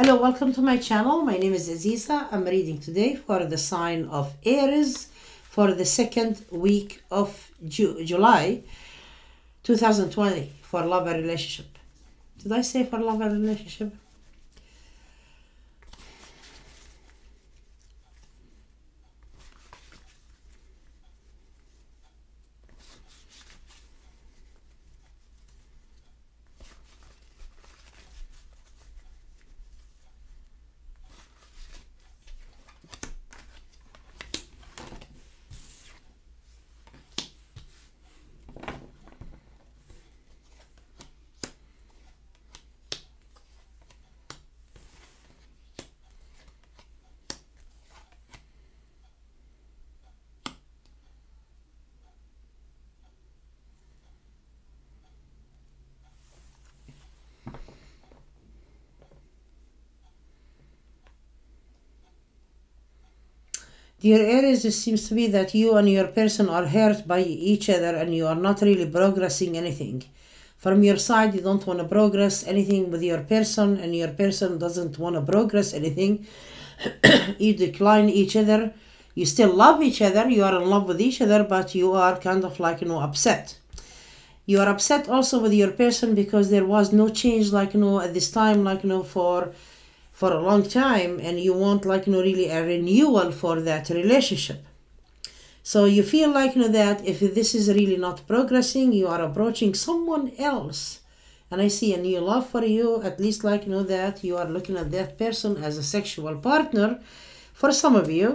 Hello, welcome to my channel. My name is Aziza. I'm reading today for the sign of Aries for the second week of Ju- July 2020 for love and relationship. Did I say for love and relationship? Dear Aries, it seems to be that you and your person are hurt by each other and you are not really progressing anything. From your side, you don't want to progress anything with your person, and your person doesn't want to progress anything. you decline each other. You still love each other, you are in love with each other, but you are kind of like, you know, upset. You are upset also with your person because there was no change, like, you know, at this time, like, you know, for for a long time and you want like you know really a renewal for that relationship. So you feel like you know that if this is really not progressing you are approaching someone else. And i see a new love for you at least like you know that you are looking at that person as a sexual partner for some of you.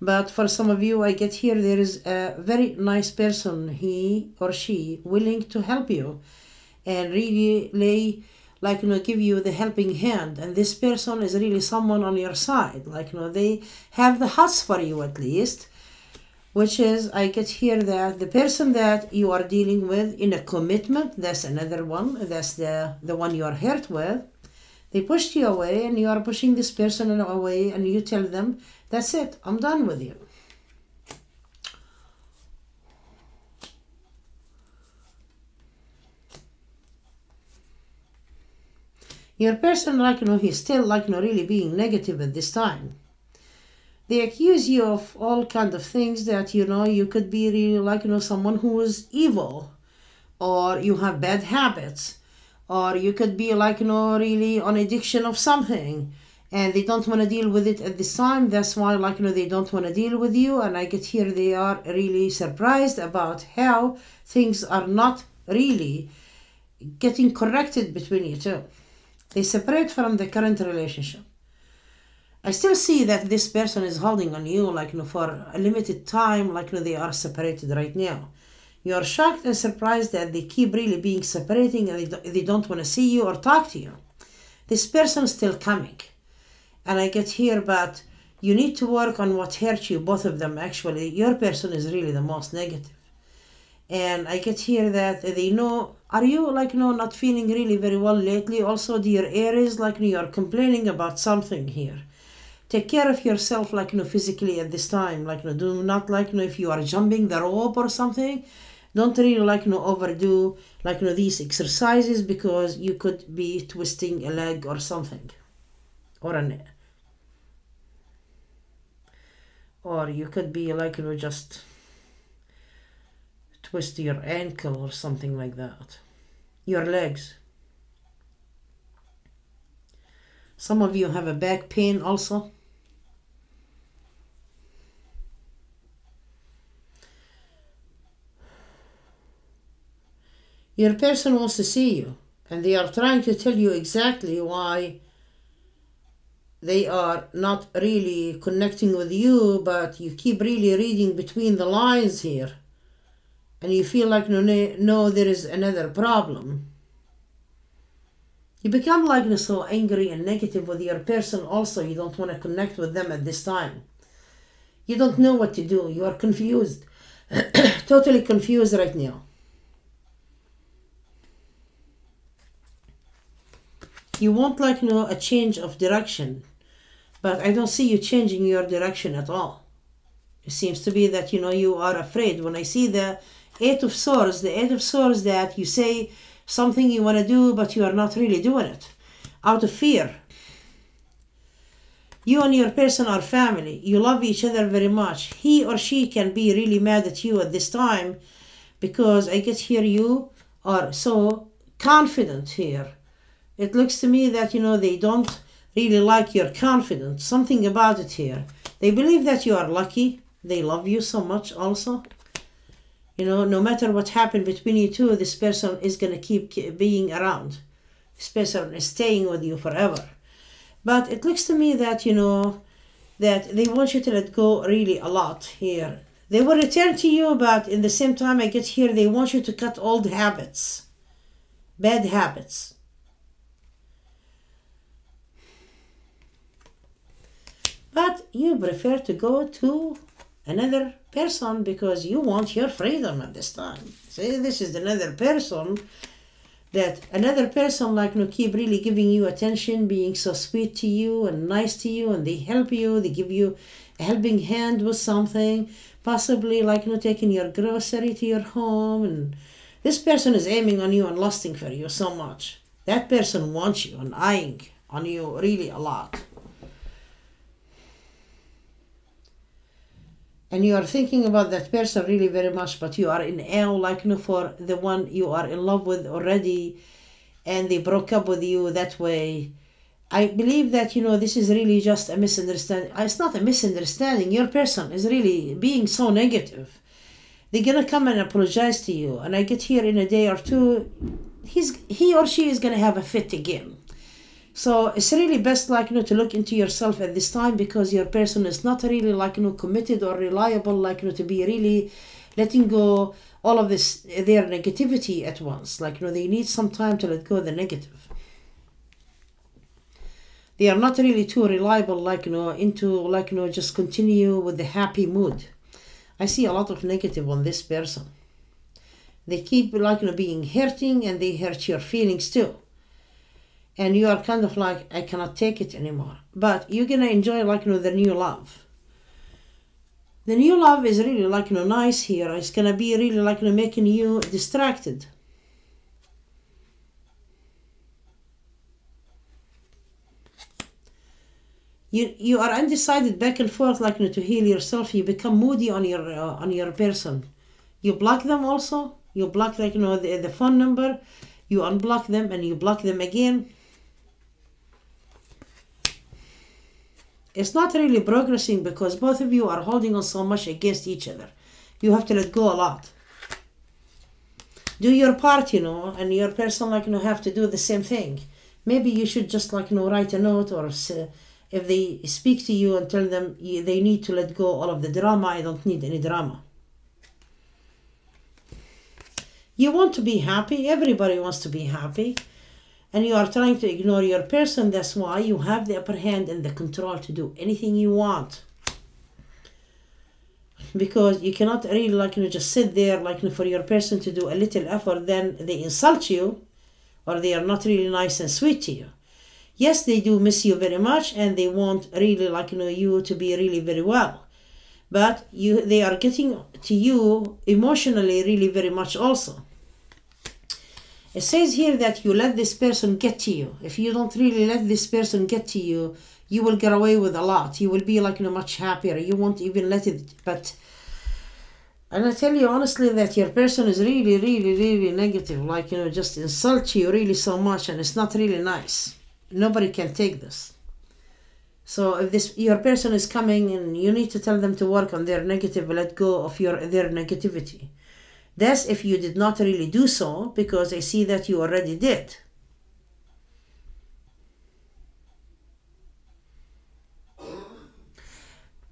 But for some of you i get here there is a very nice person he or she willing to help you and really lay like you know give you the helping hand. And this person is really someone on your side. Like you know they have the hearts for you at least which is i get here that the person that you are dealing with in a commitment that's another one that's the the one you are hurt with they pushed you away and you are pushing this person away and you tell them that's it i'm done with you Your person, like, you know, he's still, like, you know, really being negative at this time. They accuse you of all kind of things that, you know, you could be really, like, you know, someone who is evil. Or you have bad habits. Or you could be, like, you know, really on addiction of something. And they don't want to deal with it at this time. That's why, like, you know, they don't want to deal with you. And I get here, they are really surprised about how things are not really getting corrected between you two. They separate from the current relationship. I still see that this person is holding on you like you know, for a limited time, like you know, they are separated right now. You are shocked and surprised that they keep really being separating and they, they don't want to see you or talk to you. This person is still coming. And I get here, but you need to work on what hurt you, both of them actually. Your person is really the most negative and I get here that they know are you like you know not feeling really very well lately? Also dear aries like you are complaining about something here. Take care of yourself like you know physically at this time. Like you know do not like you know if you are jumping the rope or something don't really like you know overdo like you know these exercises because you could be twisting a leg or something. Or an or you could be like you know just twist your ankle or something like that. Your legs. Some of you have a back pain also. Your person wants to see you and they are trying to tell you exactly why they are not really connecting with you, but you keep really reading between the lines here and you feel like no, no, there is another problem. You become like so angry and negative with your person. Also, you don't want to connect with them at this time. You don't know what to do. You are confused, totally confused right now. You want like you know a change of direction, but I don't see you changing your direction at all. It seems to be that you know you are afraid. When I see the Eight of Swords, the Eight of Swords that you say something you want to do, but you are not really doing it out of fear. You and your person are family. You love each other very much. He or she can be really mad at you at this time because I get here you are so confident here. It looks to me that you know they don't really like your confidence. Something about it here. They believe that you are lucky. They love you so much also. You know, no matter what happened between you two, this person is going to keep being around. This person is staying with you forever. But it looks to me that, you know, that they want you to let go really a lot here. They will return to you, but in the same time I get here, they want you to cut old habits, bad habits. But you prefer to go to another person because you want your freedom at this time. See, this is another person that another person like keep really giving you attention, being so sweet to you and nice to you, and they help you, they give you a helping hand with something, possibly like you know, taking your grocery to your home, and this person is aiming on you and lusting for you so much. That person wants you and eyeing on you really a lot. And you are thinking about that person really very much, but you are in awe, like you know, for the one you are in love with already, and they broke up with you that way. I believe that you know this is really just a misunderstanding. It's not a misunderstanding. Your person is really being so negative. They're gonna come and apologize to you, and I get here in a day or two. He's he or she is gonna have a fit again so it's really best like you know to look into yourself at this time because your person is not really like you know committed or reliable like you know to be really letting go all of this their negativity at once. Like you know they need some time to let go of the negative. They are not really too reliable like you know into like you know just continue with the happy mood. I see a lot of negative on this person. They keep like you know being hurting and they hurt your feelings too and you are kind of like i cannot take it anymore. But you're gonna enjoy like you know the new love. The new love is really like you know nice here. It's gonna be really like you know making you distracted. You you are undecided back and forth like you know, to heal yourself. You become moody on your uh, on your person. You block them also. You block like you know the, the phone number. You unblock them and you block them again It's not really progressing because both of you are holding on so much against each other. You have to let go a lot. Do your part, you know, and your person like you know have to do the same thing. Maybe you should just like you know write a note or if they speak to you and tell them they need to let go all of the drama. I don't need any drama. You want to be happy. Everybody wants to be happy and you are trying to ignore your person, that's why you have the upper hand and the control to do anything you want. Because you cannot really like you know just sit there like you know, for your person to do a little effort, then they insult you, or they are not really nice and sweet to you. Yes, they do miss you very much, and they want really like you know you to be really very well, but you they are getting to you emotionally really very much also it says here that you let this person get to you. If you don't really let this person get to you, you will get away with a lot. You will be like you know much happier. You won't even let it. But and I tell you honestly that your person is really, really, really negative. Like you know, just insult you really so much, and it's not really nice. Nobody can take this. So if this your person is coming and you need to tell them to work on their negative, let go of your their negativity. That's if you did not really do so, because I see that you already did.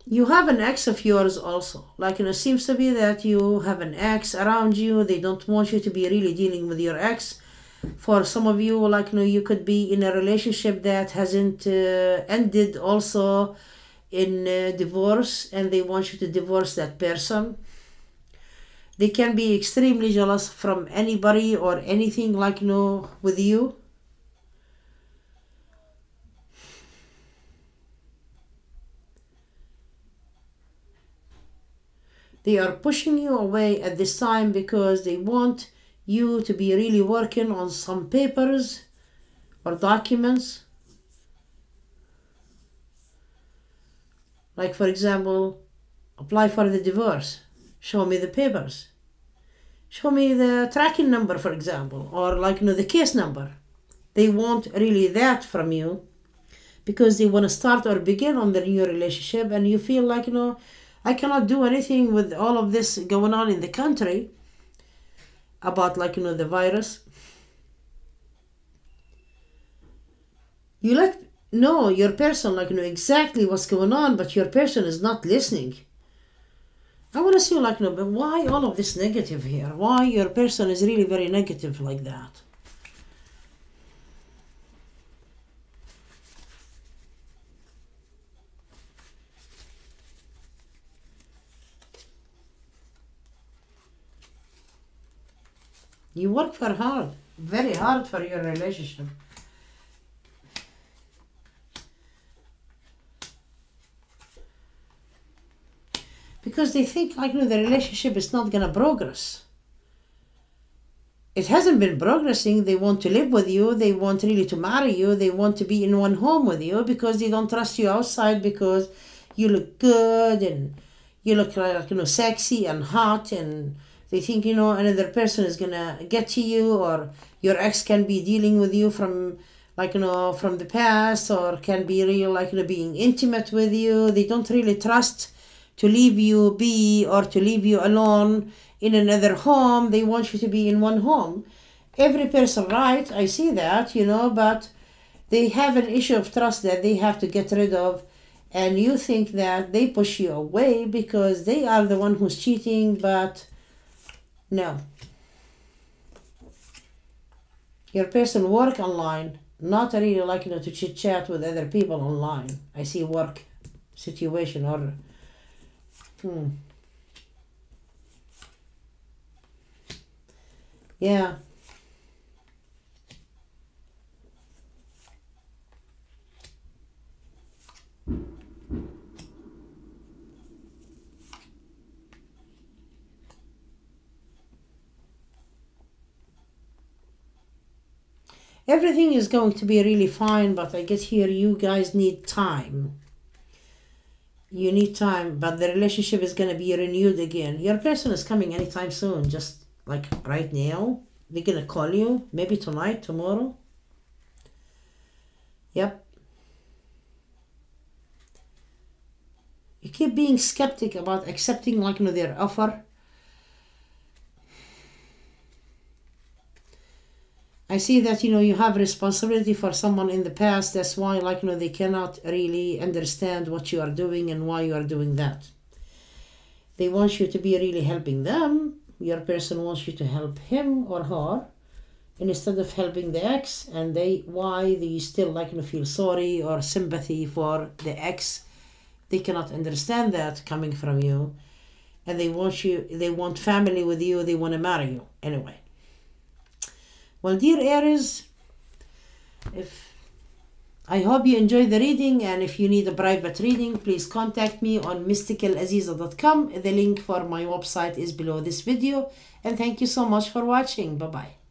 You have an ex of yours also. Like, you know, it seems to be that you have an ex around you. They don't want you to be really dealing with your ex. For some of you, like, you know, you could be in a relationship that hasn't uh, ended also in uh, divorce and they want you to divorce that person they can be extremely jealous from anybody or anything like you know with you. They are pushing you away at this time because they want you to be really working on some papers or documents. Like for example apply for the divorce show me the papers. Show me the tracking number for example or like you know the case number. They want really that from you because they want to start or begin on their new relationship and you feel like you know i cannot do anything with all of this going on in the country about like you know the virus. You let know your person like know exactly what's going on but your person is not listening i want to see like no, but why all of this negative here why your person is really very negative like that You work for hard, very hard for your relationship. Because they think like you know, the relationship is not gonna progress. It hasn't been progressing. They want to live with you. They want really to marry you. They want to be in one home with you because they don't trust you outside because you look good and you look like you know sexy and hot and they think you know another person is gonna get to you or your ex can be dealing with you from like you know from the past or can be real like you know being intimate with you they don't really trust to leave you be or to leave you alone in another home they want you to be in one home every person right i see that you know but they have an issue of trust that they have to get rid of and you think that they push you away because they are the one who's cheating but no. Your person work online, not really like you know to chit chat with other people online. I see work situation or hmm. Yeah. everything is going to be really fine but i guess here you guys need time you need time but the relationship is going to be renewed again. Your person is coming anytime soon just like right now. They're going to call you maybe tonight tomorrow. Yep. You keep being skeptic about accepting like you know their offer I see that you know you have responsibility for someone in the past. That's why, like you know, they cannot really understand what you are doing and why you are doing that. They want you to be really helping them. Your person wants you to help him or her, instead of helping the ex, and they why they still like you know, feel sorry or sympathy for the ex. They cannot understand that coming from you, and they want you. They want family with you. They want to marry you anyway. Well, dear Aries, if I hope you enjoyed the reading and if you need a private reading, please contact me on mysticalaziza.com. The link for my website is below this video. And thank you so much for watching. Bye-bye.